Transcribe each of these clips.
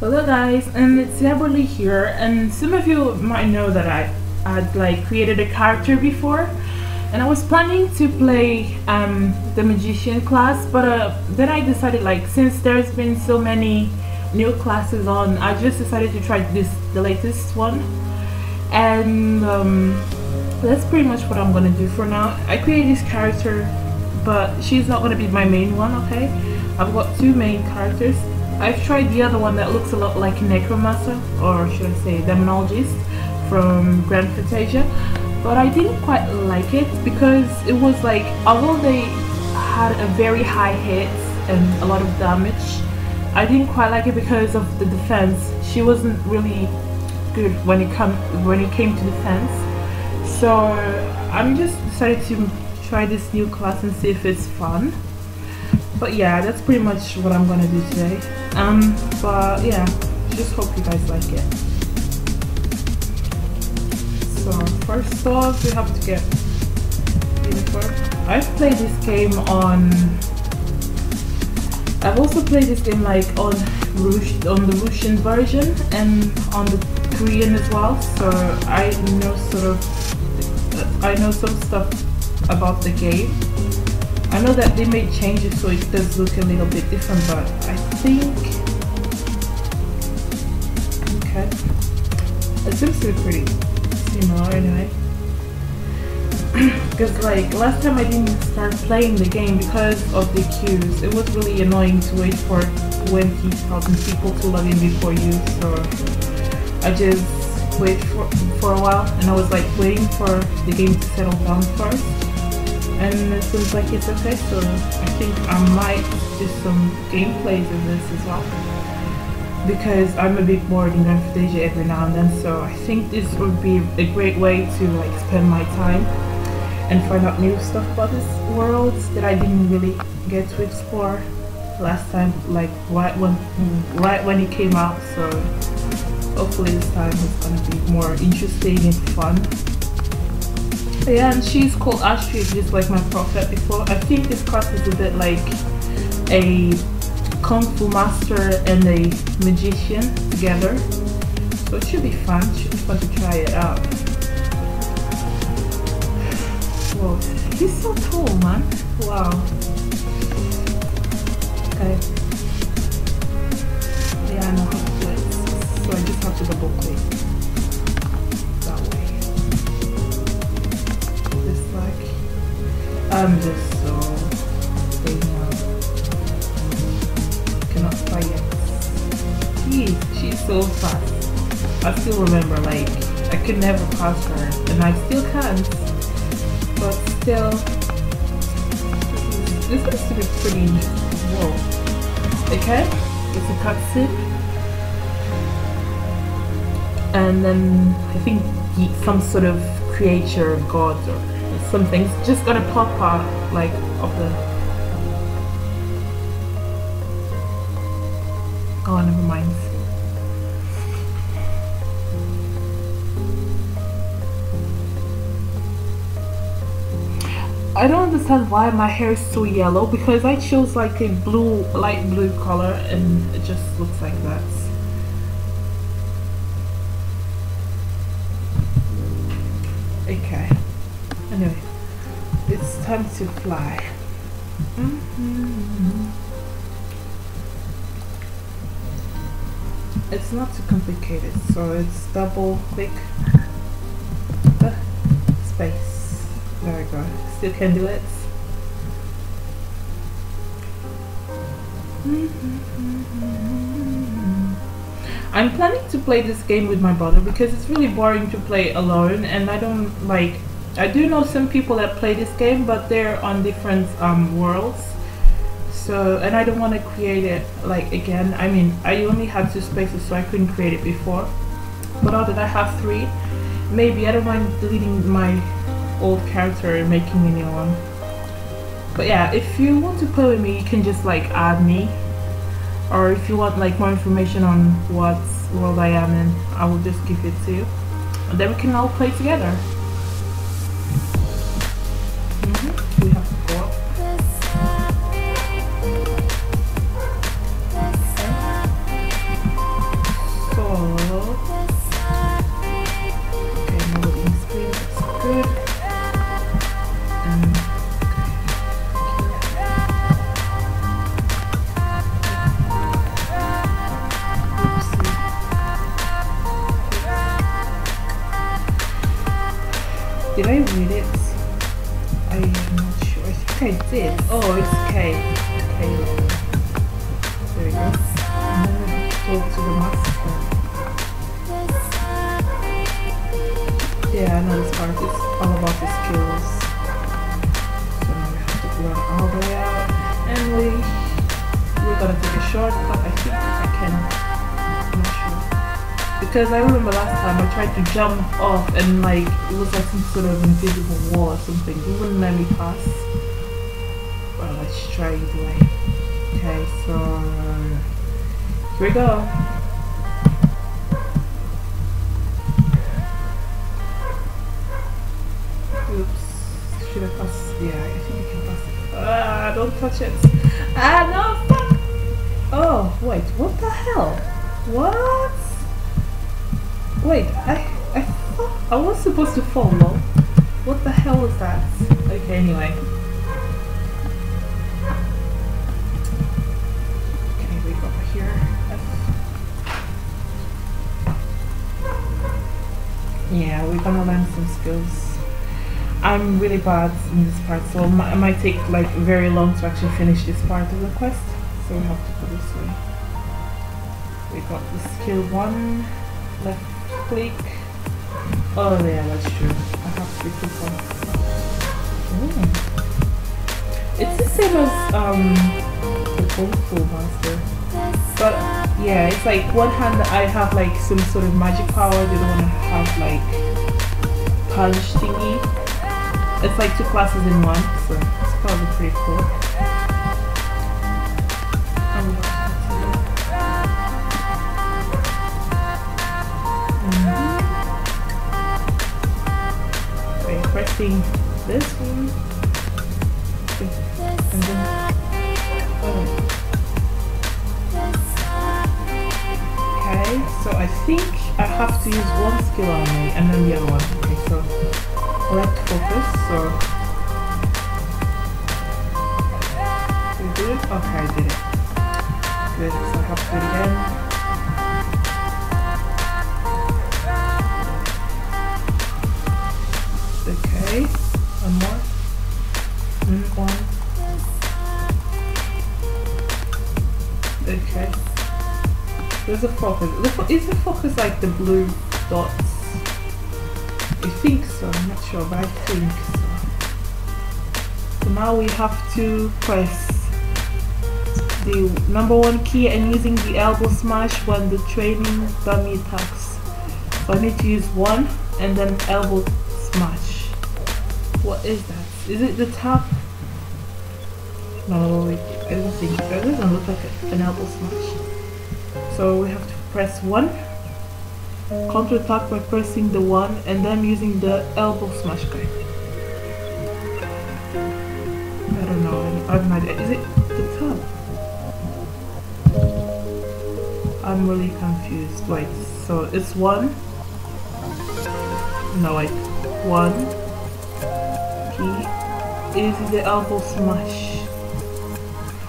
Hello guys, and it's Yaberlee here, and some of you might know that I had like created a character before, and I was planning to play um, the magician class, but uh, then I decided like since there's been so many new classes on, I just decided to try this the latest one, and um, that's pretty much what I'm gonna do for now. I created this character, but she's not gonna be my main one, okay? I've got two main characters. I've tried the other one that looks a lot like Necromancer, or should I say Demonologist, from Grand Fantasia, but I didn't quite like it because it was like, although they had a very high hit and a lot of damage, I didn't quite like it because of the defense. She wasn't really good when it come when it came to defense. So I'm just decided to try this new class and see if it's fun. But yeah, that's pretty much what I'm gonna do today. Um, but yeah, just hope you guys like it. So first off, we have to get. I've played this game on. I've also played this game like on Rush, on the Russian version and on the Korean as well. So I know sort of. I know some stuff about the game. I know that they made changes so it does look a little bit different, but I think okay, it seems to be pretty similar anyway. Because like last time I didn't start playing the game because of the queues. It was really annoying to wait for 20,000 people to log in before you. So I just waited for for a while, and I was like waiting for the game to settle down first and it seems like it's okay so I think I might do some gameplays in this as well. Because I'm a bit bored in Fantasia every now and then so I think this would be a great way to like spend my time and find out new stuff about this world that I didn't really get to explore last time like right when right when it came out so hopefully this time it's gonna be more interesting and fun yeah, and she's called Ashtria, just like my prophet before. I think this class is a bit like a kung fu master and a magician together. So it should be fun. Should be fun to try it out. Whoa, he's so tall, man. Wow. Okay. Yeah, I know how to do it. So I just have to double click. I'm just so out. Cannot it. Jeez, she's so fast. I still remember, like, I could never pass her, and I still can't. But still, this is to be pretty. Whoa. Okay, it's a cutscene, and then I think some sort of creature, god, or something's just gonna pop out like of the oh never mind. I don't understand why my hair is so yellow because I chose like a blue light blue color and it just looks like that time to fly. Mm -hmm. It's not too complicated, so it's double click the space. There we go. Still can do it. I'm planning to play this game with my brother because it's really boring to play alone and I don't like I do know some people that play this game, but they're on different um, worlds. So, and I don't want to create it like again. I mean, I only had two spaces, so I couldn't create it before. But now that I have three, maybe I don't mind deleting my old character and making a new one. But yeah, if you want to play with me, you can just like add me. Or if you want like more information on what world I am in, I will just give it to you. And then we can all play together. All about the skills. So now we have to run all the way out. And we, we're gonna take a shortcut. I think I can. I'm not sure. Because I remember last time I tried to jump off and like, it was like some sort of invisible wall or something. It wouldn't let me pass. Well, let's try either way. Okay, so here we go. Should I pass? Yeah, I think you can pass it. Ah, don't touch it. Ah, no, fuck! Oh, wait, what the hell? What? Wait, I, I thought I was supposed to follow. What the hell was that? Okay, anyway. Go here. Yeah, we're gonna learn some skills. I'm really bad in this part, so it might, take like very long to actually finish this part of the quest. So we have to go this way. We got the skill one, left click. Oh yeah, that's true. I have to click one. It's the same as um the Fu Master. But yeah, it's like one hand I have like some sort of magic power, the other one I have like punch thingy. It's like two classes in one, so it's probably pretty cool. Mm-hmm. Okay, pressing this one. And then, oh. Okay, so I think I have to use one skill on me and then the other one. Okay, so left focus, so we did it? Okay, I did it. Good, so I have to do it again. Okay, one more. Mm, one. Okay. There's a focus. The fo is the focus like the blue dots? I think so, I'm not sure, but I think so. So now we have to press the number one key and using the elbow smash when the training dummy attacks. So I need to use one and then elbow smash. What is that? Is it the top? No, wait, I don't think. It doesn't look like an elbow smash. So we have to press one counter attack by pressing the one and then using the elbow smash guy. Is it the top? I'm really confused. Wait, so it's one? No, wait. One. Key is the elbow smash.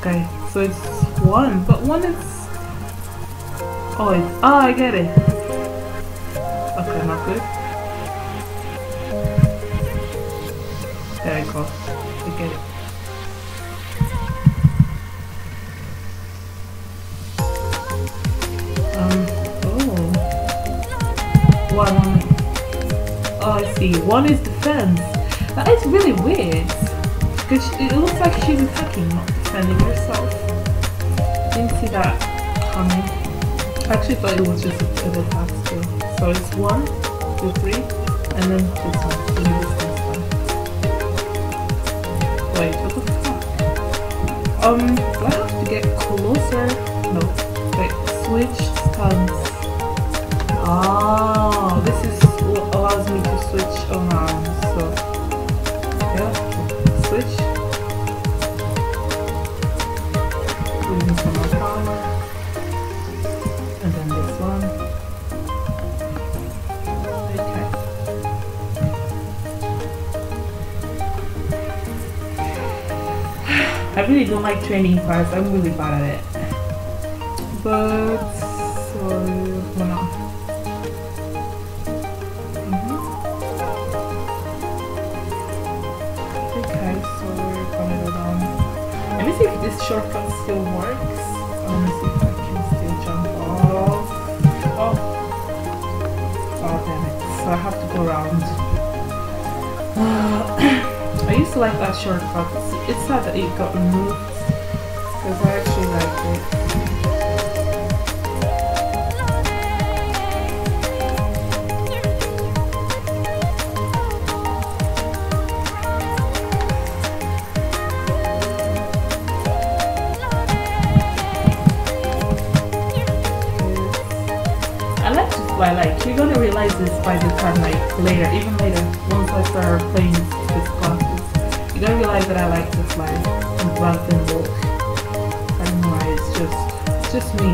Okay, so it's one, but one is... Oh, it's... Oh, I get it. Okay, not good. There I go. One is defense. That is really weird. Because it looks like she's attacking, not defending herself. Didn't see that coming. I actually thought it was just a double attack still. So it's one, two, three, and then this one. Wait, what the fuck? Um, do I have to get closer? No. Wait, switch stance. Ah, don't like training parts. I'm really bad at it. But so hold on. Mm-hmm. Okay, so we're. Let me see if this shortcut still works. Let me see if I can still jump off. Oh, oh damn it! So I have to go around. I used to like that short shortcut. It's sad that it got removed because I actually like it. I like you're gonna realize this by the time, like, later, even later, once I start playing these you're gonna realize that I like to fly rather than walk. I don't know why, it's just, it's just me.